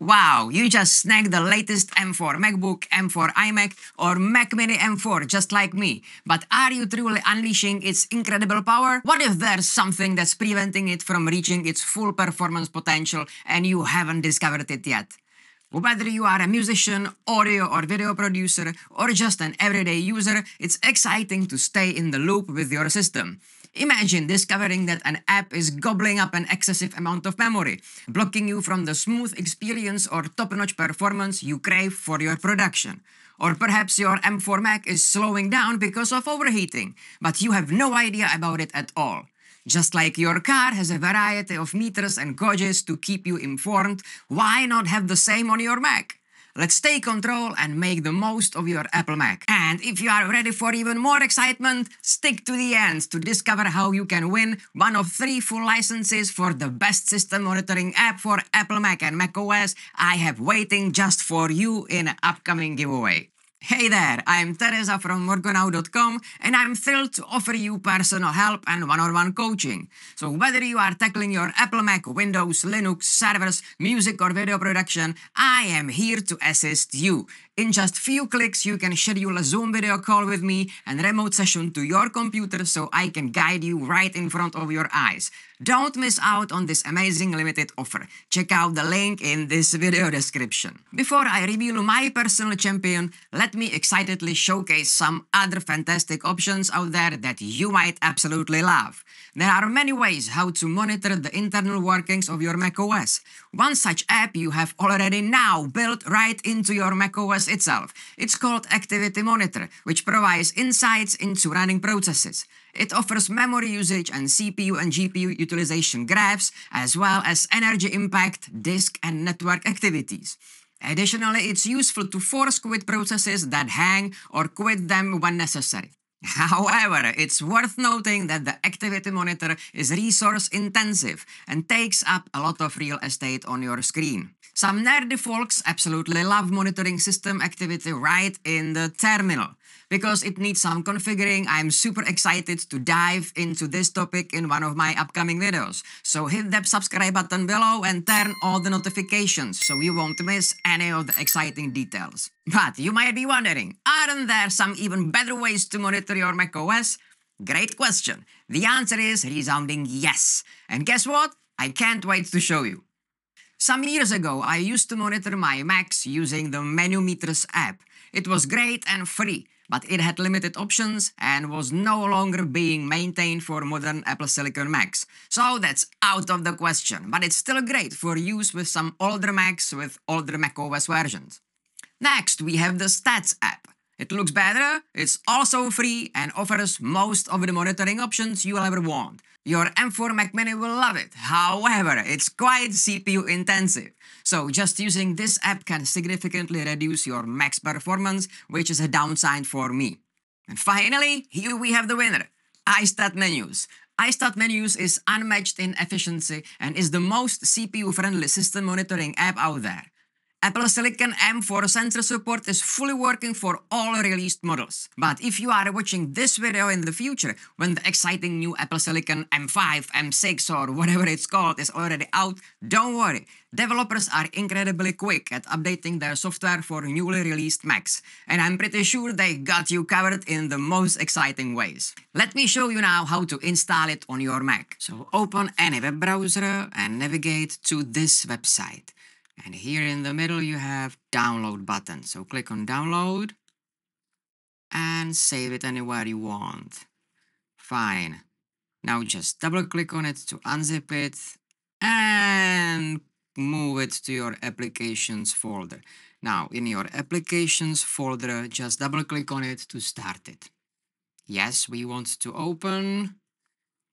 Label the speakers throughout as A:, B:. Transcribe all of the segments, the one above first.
A: Wow, you just snagged the latest M4 MacBook, M4 iMac, or Mac Mini M4 just like me. But are you truly unleashing its incredible power? What if there's something that's preventing it from reaching its full performance potential and you haven't discovered it yet? Whether you are a musician, audio or video producer, or just an everyday user, it's exciting to stay in the loop with your system. Imagine discovering that an app is gobbling up an excessive amount of memory, blocking you from the smooth experience or top-notch performance you crave for your production. Or perhaps your M4 Mac is slowing down because of overheating, but you have no idea about it at all. Just like your car has a variety of meters and gauges to keep you informed, why not have the same on your Mac? Let's take control and make the most of your Apple Mac. And if you are ready for even more excitement, stick to the end to discover how you can win one of three full licenses for the best system monitoring app for Apple Mac and macOS I have waiting just for you in an upcoming giveaway. Hey there, I'm Teresa from Morgonaut.com and I'm thrilled to offer you personal help and one-on-one coaching. So whether you are tackling your Apple Mac, Windows, Linux, servers, music or video production, I am here to assist you. In just few clicks, you can schedule a Zoom video call with me and remote session to your computer so I can guide you right in front of your eyes. Don't miss out on this amazing limited offer. Check out the link in this video description. Before I reveal my personal champion, let me excitedly showcase some other fantastic options out there that you might absolutely love. There are many ways how to monitor the internal workings of your macOS. One such app you have already now built right into your macOS itself. It's called Activity Monitor, which provides insights into running processes. It offers memory usage and CPU and GPU utilization graphs, as well as energy impact, disk and network activities. Additionally, it's useful to force quit processes that hang or quit them when necessary. However, it's worth noting that the activity monitor is resource intensive and takes up a lot of real estate on your screen. Some nerdy folks absolutely love monitoring system activity right in the terminal. Because it needs some configuring, I'm super excited to dive into this topic in one of my upcoming videos. So hit that subscribe button below and turn all the notifications so you won't miss any of the exciting details. But you might be wondering, aren't there some even better ways to monitor your macOS? Great question. The answer is resounding yes. And guess what? I can't wait to show you. Some years ago, I used to monitor my Macs using the Menumeters app. It was great and free, but it had limited options and was no longer being maintained for modern Apple Silicon Macs. So that's out of the question, but it's still great for use with some older Macs with older macOS versions. Next, we have the Stats app. It looks better, it's also free and offers most of the monitoring options you'll ever want. Your M4 Mac Mini will love it, however, it's quite CPU intensive. So just using this app can significantly reduce your Mac's performance, which is a downside for me. And finally, here we have the winner, iStat Menus. iStat Menus is unmatched in efficiency and is the most CPU-friendly system monitoring app out there. Apple Silicon M4 sensor support is fully working for all released models. But if you are watching this video in the future, when the exciting new Apple Silicon M5, M6 or whatever it's called is already out, don't worry. Developers are incredibly quick at updating their software for newly released Macs, and I'm pretty sure they got you covered in the most exciting ways. Let me show you now how to install it on your Mac. So open any web browser and navigate to this website. And here in the middle you have download button. So click on download and save it anywhere you want. Fine. Now just double click on it to unzip it and move it to your applications folder. Now in your applications folder, just double click on it to start it. Yes, we want to open.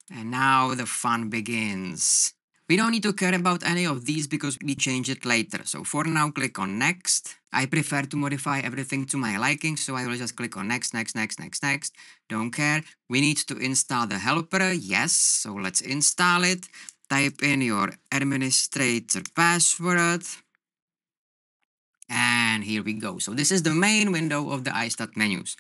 A: And now the fun begins. We don't need to care about any of these because we change it later. So for now, click on next. I prefer to modify everything to my liking, so I will just click on next, next, next, next, next. Don't care. We need to install the helper. Yes, so let's install it. Type in your administrator password. And here we go. So this is the main window of the iStat menus.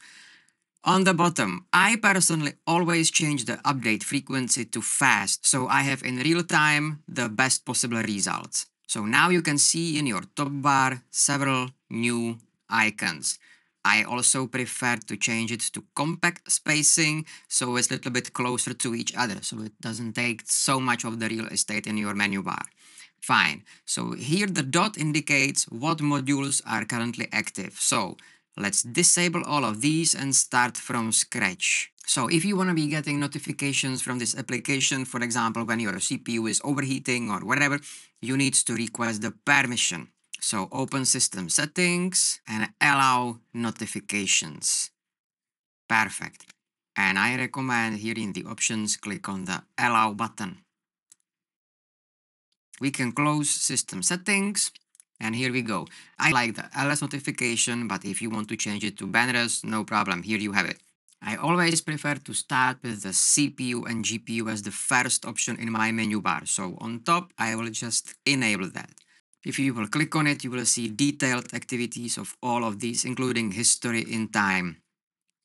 A: On the bottom, I personally always change the update frequency to fast, so I have in real time the best possible results. So now you can see in your top bar several new icons. I also prefer to change it to compact spacing so it's a little bit closer to each other so it doesn't take so much of the real estate in your menu bar. Fine. So here the dot indicates what modules are currently active. So let's disable all of these and start from scratch. So if you want to be getting notifications from this application, for example, when your CPU is overheating or whatever, you need to request the permission. So open system settings and allow notifications. Perfect. And I recommend here in the options, click on the allow button. We can close system settings and here we go. I like the alerts notification, but if you want to change it to banners, no problem. Here you have it. I always prefer to start with the CPU and GPU as the first option in my menu bar. So on top, I will just enable that. If you will click on it, you will see detailed activities of all of these, including history in time.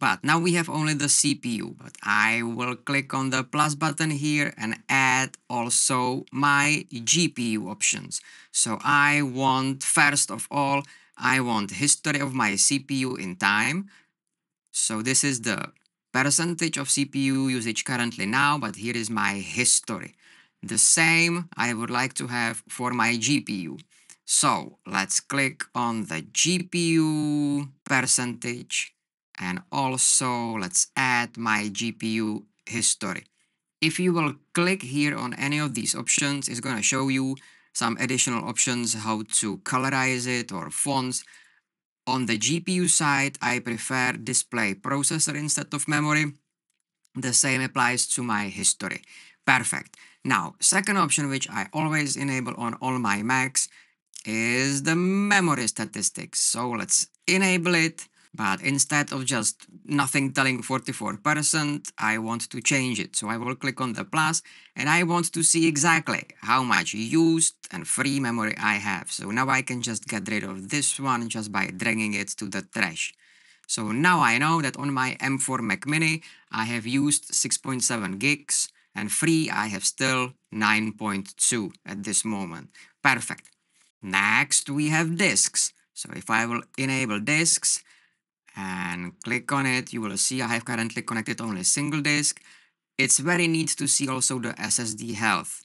A: But now we have only the CPU, but I will click on the plus button here and add also my GPU options. So I want, first of all, I want history of my CPU in time. So this is the percentage of CPU usage currently now, but here is my history. The same I would like to have for my GPU. So let's click on the GPU percentage and also let's add my GPU history. If you will click here on any of these options, it's going to show you some additional options how to colorize it or fonts. On the GPU side, I prefer display processor instead of memory. The same applies to my history. Perfect. Now, second option which I always enable on all my Macs is the memory statistics. So let's enable it. But instead of just nothing telling 44%, I want to change it. So I will click on the plus and I want to see exactly how much used and free memory I have. So now I can just get rid of this one just by dragging it to the trash. So now I know that on my M4 Mac Mini, I have used 6.7 gigs and free I have still 9.2 at this moment. Perfect. Next, we have disks. So if I will enable disks and click on it, you will see I have currently connected only single disk. It's very neat to see also the SSD health.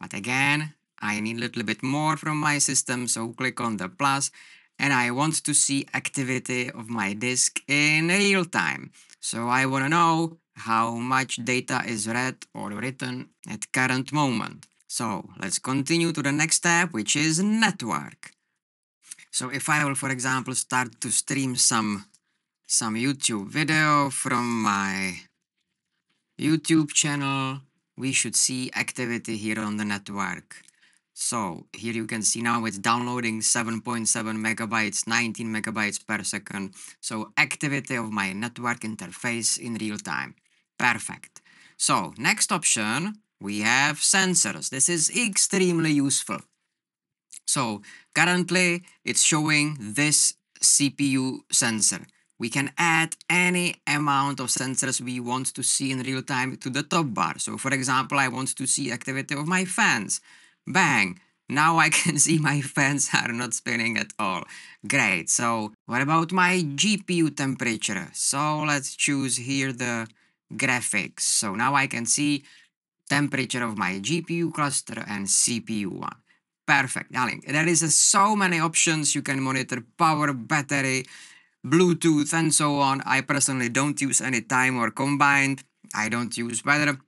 A: But again, I need a little bit more from my system, so click on the plus and I want to see activity of my disk in real time. So I want to know how much data is read or written at current moment. So let's continue to the next step, which is network. So if I will, for example, start to stream some, some YouTube video from my YouTube channel, we should see activity here on the network. So here you can see now it's downloading 7.7 megabytes, 19 megabytes per second. So activity of my network interface in real time. Perfect. So next option, we have sensors. This is extremely useful. So currently it's showing this CPU sensor. We can add any amount of sensors we want to see in real time to the top bar. So for example, I want to see activity of my fans. Bang! Now I can see my fans are not spinning at all. Great. So what about my GPU temperature? So let's choose here the graphics. So now I can see temperature of my GPU cluster and CPU one. Perfect, darling. There is uh, so many options. You can monitor power, battery, Bluetooth, and so on. I personally don't use any time or combined. I don't use weather.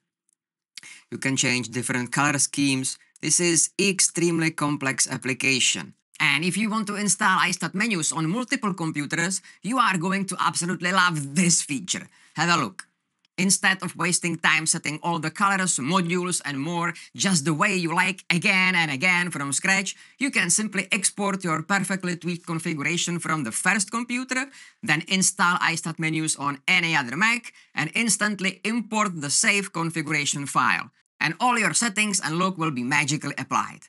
A: You can change different color schemes. This is extremely complex application. And if you want to install iStat menus on multiple computers, you are going to absolutely love this feature. Have a look. Instead of wasting time setting all the colors, modules and more just the way you like again and again from scratch, you can simply export your perfectly tweaked configuration from the first computer, then install iStat menus on any other Mac, and instantly import the save configuration file. And all your settings and look will be magically applied.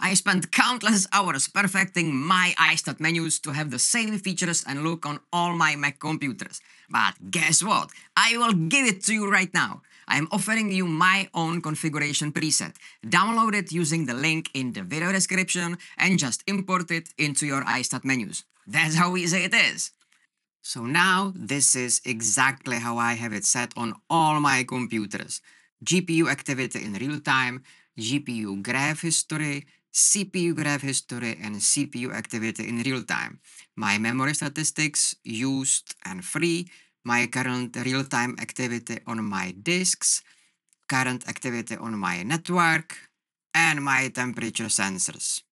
A: I spent countless hours perfecting my iStat menus to have the same features and look on all my Mac computers. But guess what? I will give it to you right now. I'm offering you my own configuration preset. Download it using the link in the video description and just import it into your iStat menus. That's how easy it is. So now this is exactly how I have it set on all my computers. GPU activity in real time, GPU graph history, CPU graph history, and CPU activity in real time. My memory statistics used and free, my current real-time activity on my disks, current activity on my network, and my temperature sensors.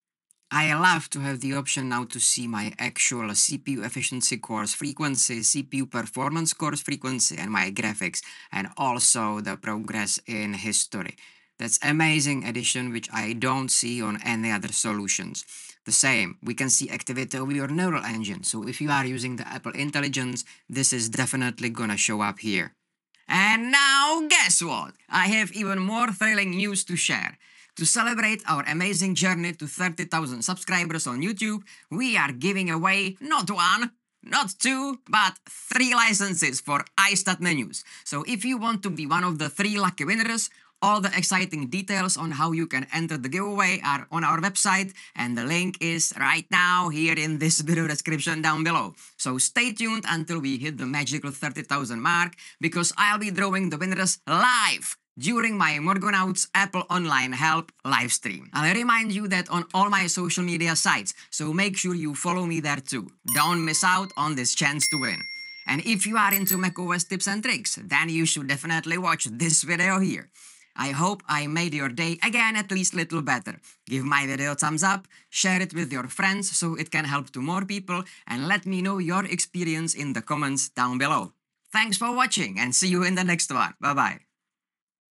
A: I love to have the option now to see my actual CPU efficiency cores frequency, CPU performance cores frequency, and my graphics, and also the progress in history. That's amazing addition which I don't see on any other solutions. The same, we can see activity of your neural engine. So if you are using the Apple Intelligence, this is definitely gonna show up here. And now guess what? I have even more thrilling news to share. To celebrate our amazing journey to 30,000 subscribers on YouTube, we are giving away not one, not two, but three licenses for iStat menus. So if you want to be one of the three lucky winners, all the exciting details on how you can enter the giveaway are on our website and the link is right now here in this video description down below. So stay tuned until we hit the magical 30,000 mark because I'll be drawing the winners live during my Morgonauts Apple Online Help livestream. I'll remind you that on all my social media sites, so make sure you follow me there too. Don't miss out on this chance to win. And if you are into macOS tips and tricks, then you should definitely watch this video here. I hope I made your day again at least a little better. Give my video a thumbs up, share it with your friends so it can help to more people, and let me know your experience in the comments down below. Thanks for watching and see you in the next one. Bye bye.